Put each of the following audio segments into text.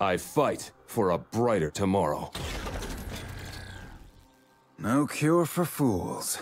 I fight for a brighter tomorrow. No cure for fools.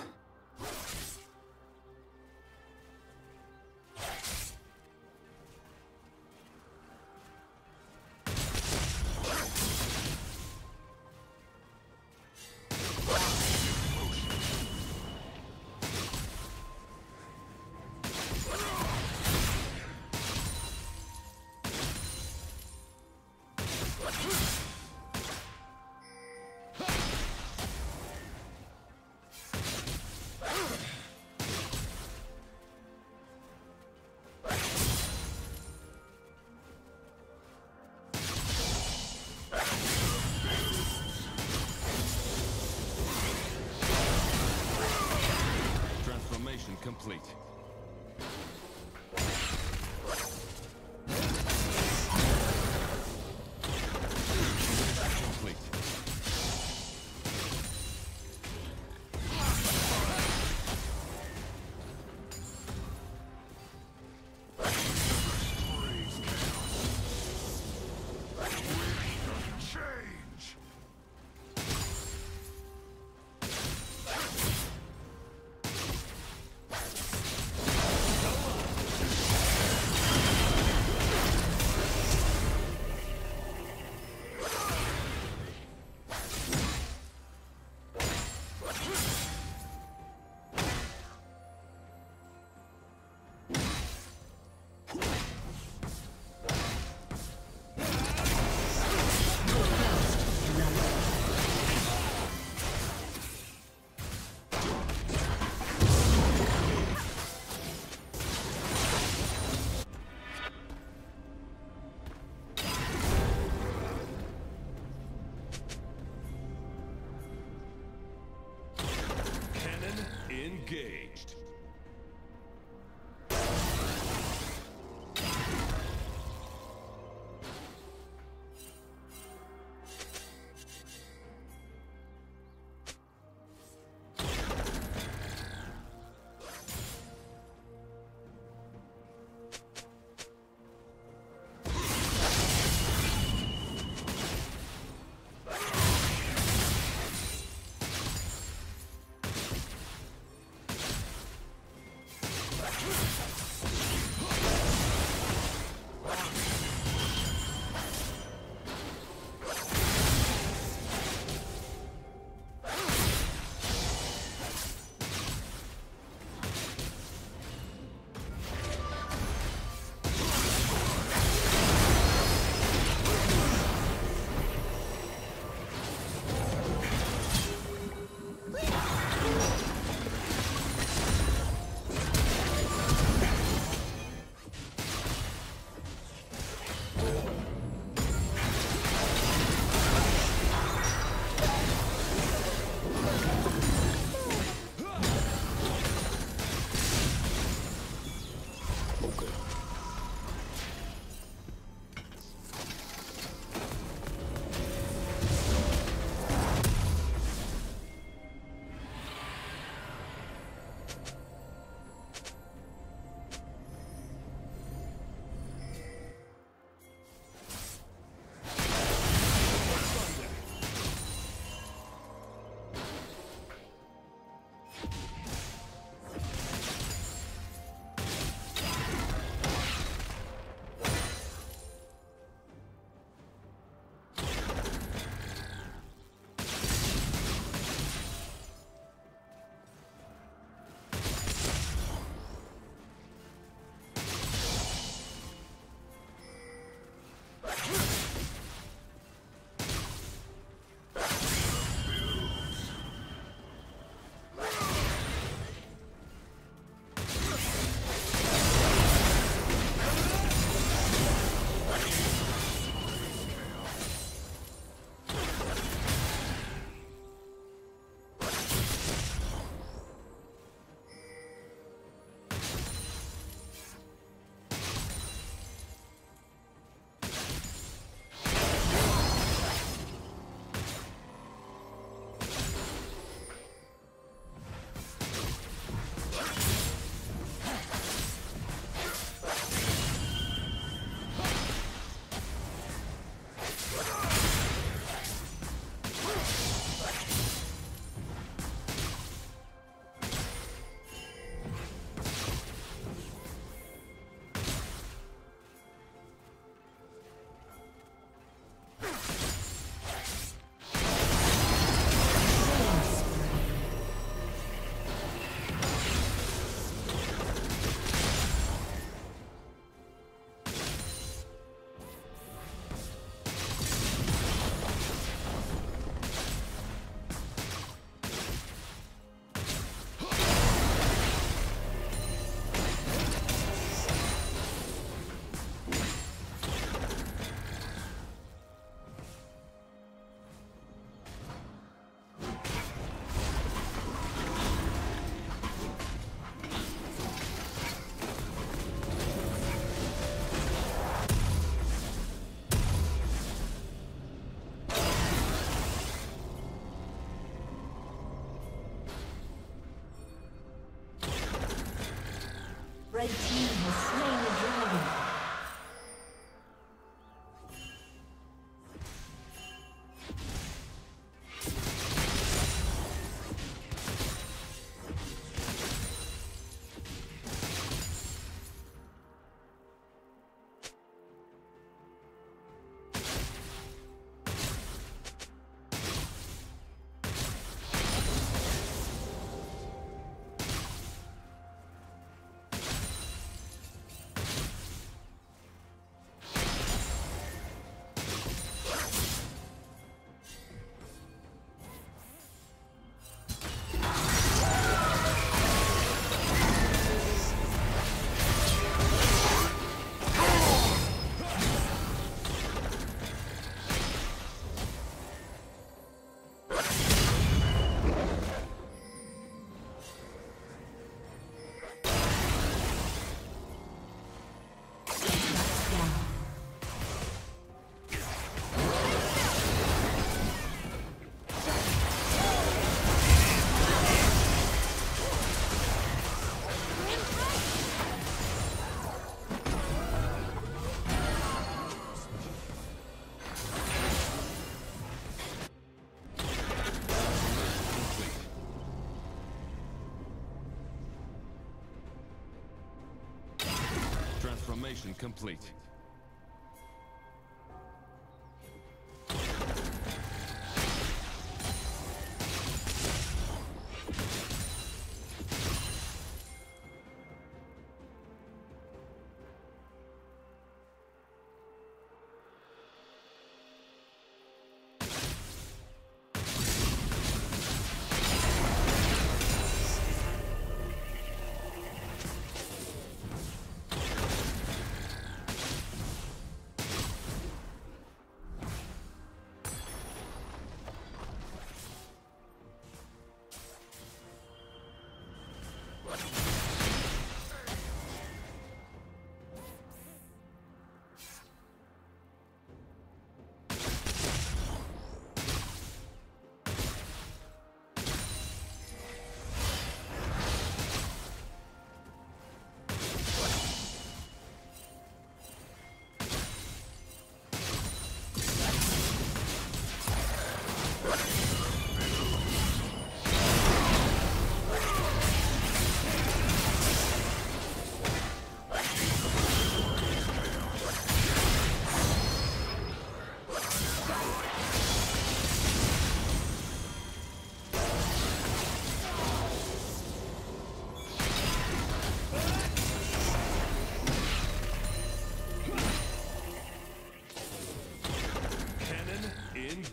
Transformation complete.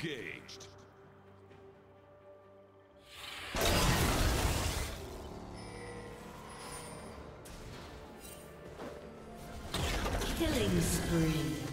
Engaged. Killing spree.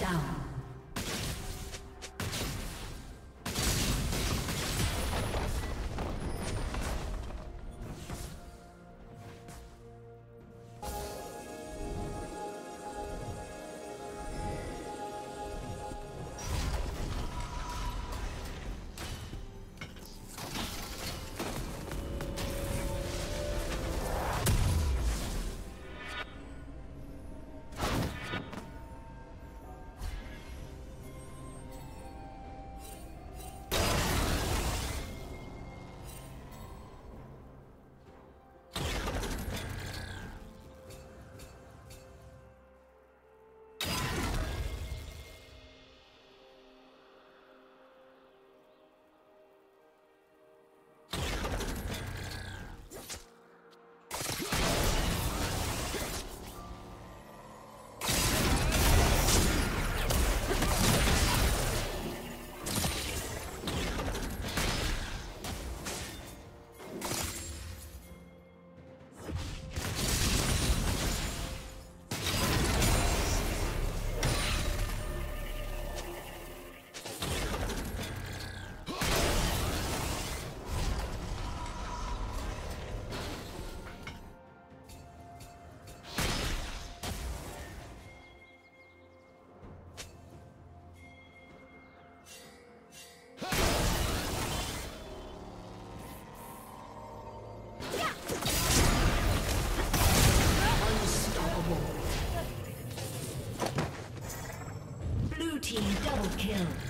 Down. Kill.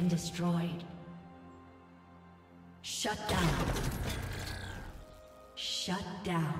Been destroyed. Shut down. Shut down.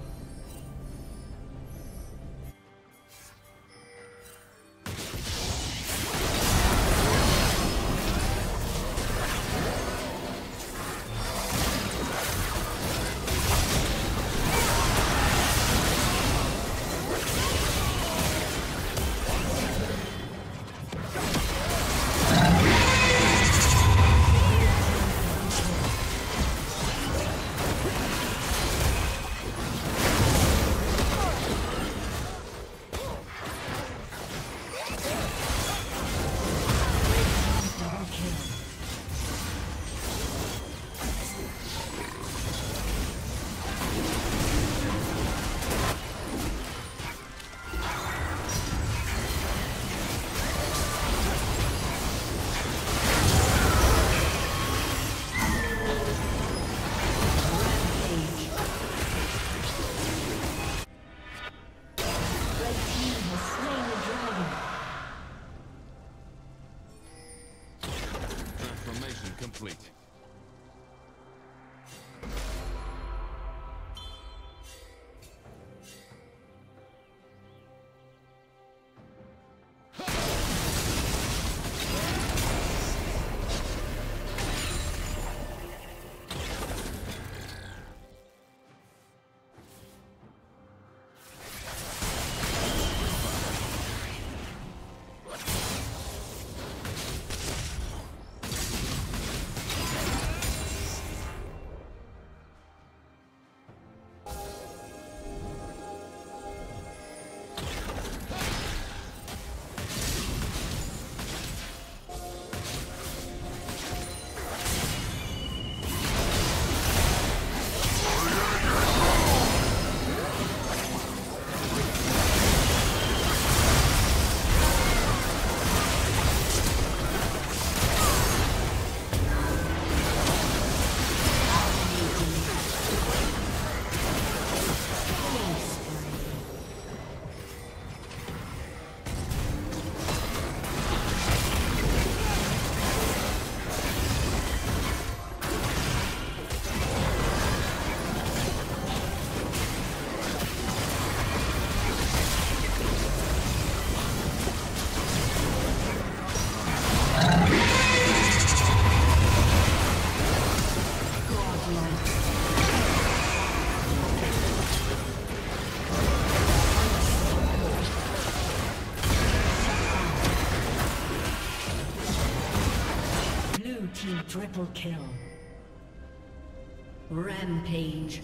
Triple kill. Rampage.